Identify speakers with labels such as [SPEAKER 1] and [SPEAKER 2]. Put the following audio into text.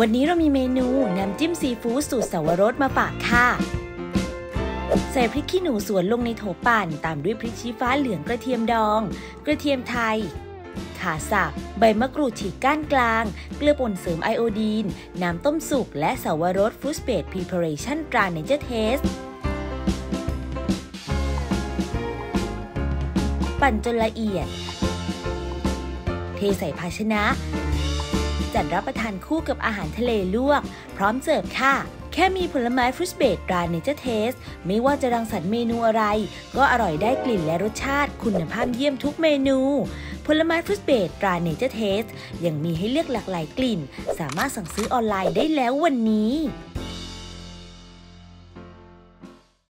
[SPEAKER 1] วันนี้เรามีเมนูน้ำจิ้มซีฟู้ดสูตรเสาวรสมาฝากค่ะ ใส่พริกขี้หนูสวนลงในโถปั่นตามด้วยพริกชี้ฟ้าเหลืองกระเทียมดอง กระเทียมไทย ข่าสับ ใบมะกรูดฉีกก้านกลาง เกลือป่นเสริมไอโอดีน น้ำต้มสุก และเสาวรส fruit spread preparation ตรา Nature Taste ปั่นจนละเอียด เทใส่ภาชนะ จัดรับประทานคู่กับอาหารทะเลลวก พร้อมเสิร์ฟค่ะ แค่มีผลไม้ fruit spread ตรา Nature Taste ไม่ว่าจะรังสรรค์เมนูอะไร ก็อร่อยได้กลิ่นและรสชาติคุณภาพเยี่ยมทุกเมนูผลไม้ fruit spread ตรา Nature Taste ยังมีให้เลือกหลากหลายกลิ่น สามารถสั่งซื้อออนไลน์ได้แล้ววันนี้